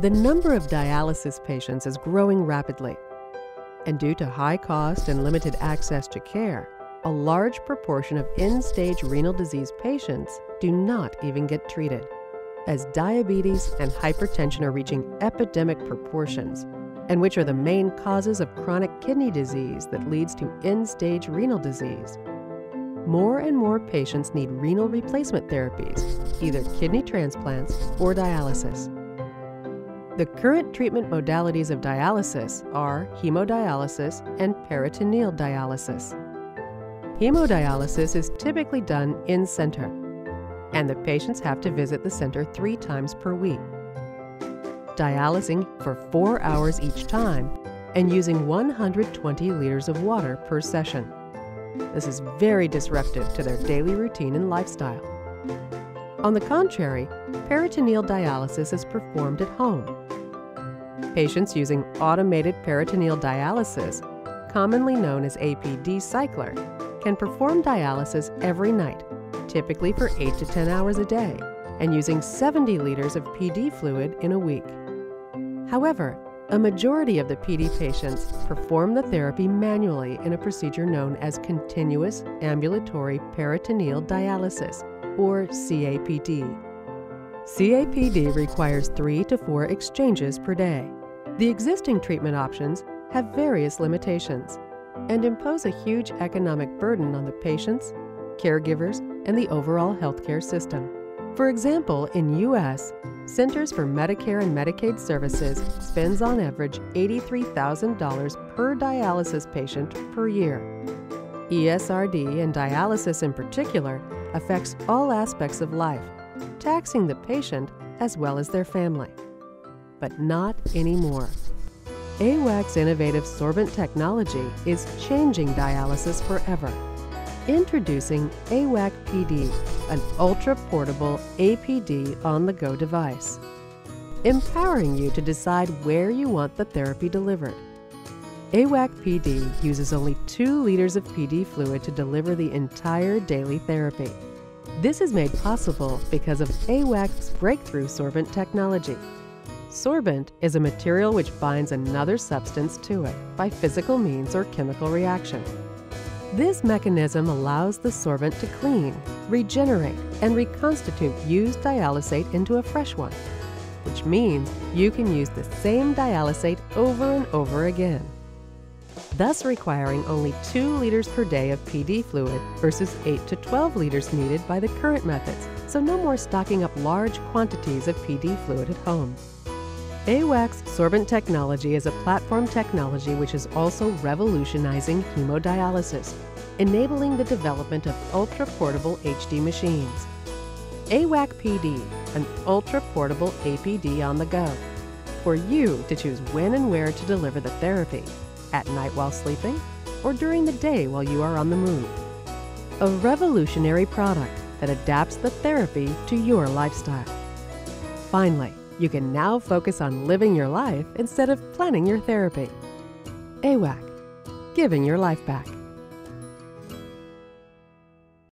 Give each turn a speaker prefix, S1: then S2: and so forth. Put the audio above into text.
S1: The number of dialysis patients is growing rapidly. And due to high cost and limited access to care, a large proportion of end stage renal disease patients do not even get treated. As diabetes and hypertension are reaching epidemic proportions, and which are the main causes of chronic kidney disease that leads to end stage renal disease, more and more patients need renal replacement therapies, either kidney transplants or dialysis. The current treatment modalities of dialysis are hemodialysis and peritoneal dialysis. Hemodialysis is typically done in center, and the patients have to visit the center three times per week. Dialysing for four hours each time and using 120 liters of water per session. This is very disruptive to their daily routine and lifestyle. On the contrary, peritoneal dialysis is performed at home. Patients using automated peritoneal dialysis, commonly known as APD cycler, can perform dialysis every night, typically for 8 to 10 hours a day, and using 70 liters of PD fluid in a week. However, a majority of the PD patients perform the therapy manually in a procedure known as continuous ambulatory peritoneal dialysis, or CAPD. CAPD requires three to four exchanges per day. The existing treatment options have various limitations and impose a huge economic burden on the patients, caregivers, and the overall healthcare system. For example, in US, Centers for Medicare and Medicaid Services spends on average $83,000 per dialysis patient per year. ESRD and dialysis in particular affects all aspects of life, taxing the patient as well as their family. But not anymore. AWAK's innovative sorbent technology is changing dialysis forever. Introducing AWAK PD, an ultra portable APD on the go device, empowering you to decide where you want the therapy delivered. AWAK PD uses only 2 liters of PD fluid to deliver the entire daily therapy. This is made possible because of AWAK's breakthrough sorbent technology. Sorbent is a material which binds another substance to it by physical means or chemical reaction. This mechanism allows the sorbent to clean, regenerate, and reconstitute used dialysate into a fresh one, which means you can use the same dialysate over and over again, thus requiring only 2 liters per day of PD fluid versus 8 to 12 liters needed by the current methods, so no more stocking up large quantities of PD fluid at home. AWAK's sorbent technology is a platform technology which is also revolutionizing hemodialysis, enabling the development of ultra-portable HD machines. AWAK PD, an ultra-portable APD on the go, for you to choose when and where to deliver the therapy, at night while sleeping, or during the day while you are on the move. A revolutionary product that adapts the therapy to your lifestyle. Finally, you can now focus on living your life instead of planning your therapy. AWAK, giving your life back.